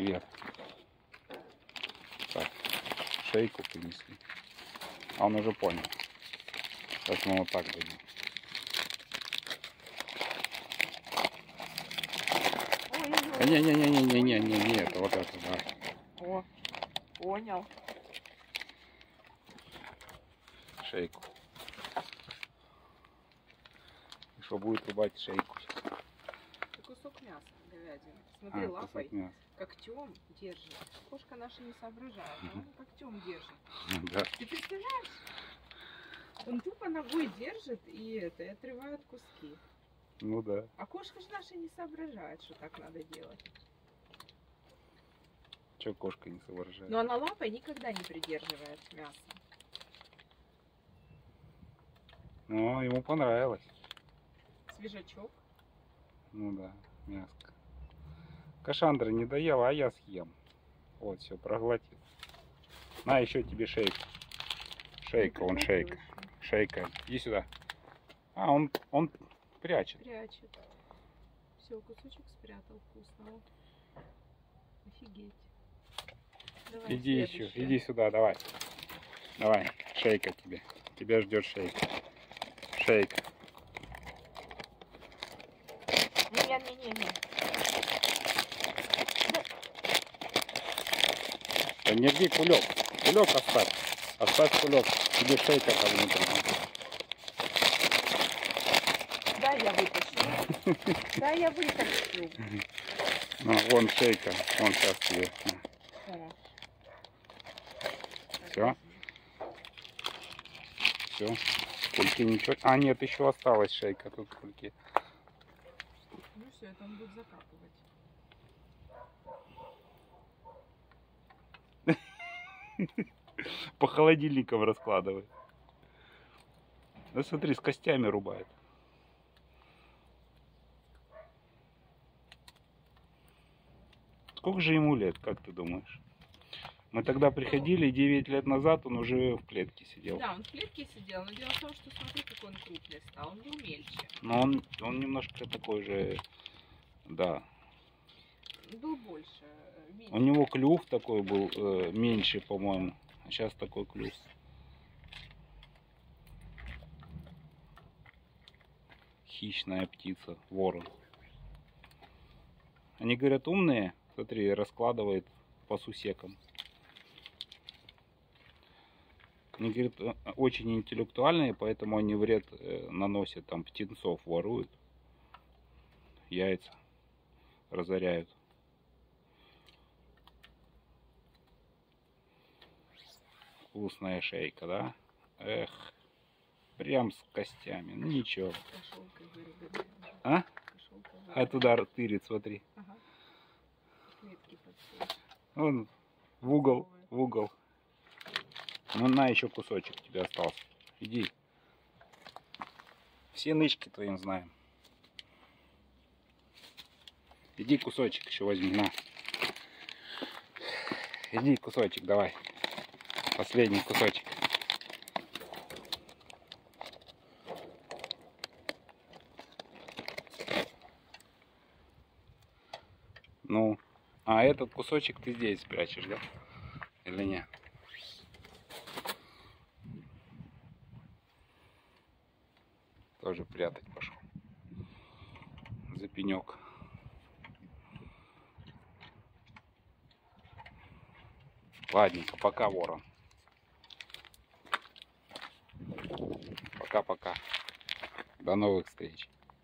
Привет. Так, шейку принесли. А он уже понял. Мы вот так дадим. Не-не-не-не-не-не-не, это вот это, да. О, понял. Шейку. И что будет рубать шейку? Кусок мяса говядины. Смотри, А, лапой, мяса. когтем держит. Кошка наша не соображает, а он когтем держит. Да. Ты представляешь? Он тупо ногой держит и это, и отрывает куски. Ну да. А кошка же наша не соображает, что так надо делать. Че кошка не соображает? Но она лапой никогда не придерживает мясо. Ну, ему понравилось. Свежачок. Ну да, мяско. Кашандра не доела, а я съем. Вот, все, проглотил. На, еще тебе шейка. Шейка, он шейка. Шейка. Иди сюда. А, он, он прячет. Прячет. Все, кусочек спрятал вкусного. Офигеть. Давай, Иди еще, следующее. иди сюда, давай. Давай, шейка тебе. Тебя ждет шейка. Шейка. Не-не-не-не. Да не рви кулек. Кулек оставь. Оставь кулек. Тебе шейка там внутри. Да, я вытащу. Да, я вытащу. Ну, вон шейка. Вон сейчас тебе. О. Всё? Все. Кульки ничего. А, нет, еще осталась шейка. Тут кульки. Ну все, это он будет закапывать. По холодильникам раскладывай. Да смотри, с костями рубает. Сколько же ему лет, как ты думаешь? Мы тогда приходили 9 лет назад, он уже в клетке сидел. Да, он в клетке сидел, но дело в том, что смотри, какой он крупный стал. Он был мельче. Но он, он немножко такой же, да. Был больше. э, меньше. У него клюв такой был э, меньше, по-моему. А сейчас такой клюв. Хищная птица, ворон. Они говорят умные. Смотри, раскладывает по сусекам. Они говорят, э, очень интеллектуальные, поэтому они вред э, наносят, там птенцов воруют, яйца разоряют. Вкусная шейка, да? Эх, прям с костями. Ну ничего. А? А туда тырит, смотри. Вон в угол, в угол. Ну на еще кусочек тебе остался. Иди. Все нычки твоим знаем. Иди кусочек еще возьми, на. Иди кусочек, давай. Последний кусочек. Ну, а этот кусочек ты здесь спрячешь, да? Или нет? Тоже прятать пошел. За пенек. Ладненько, пока, ворон. Пока-пока. До новых встреч.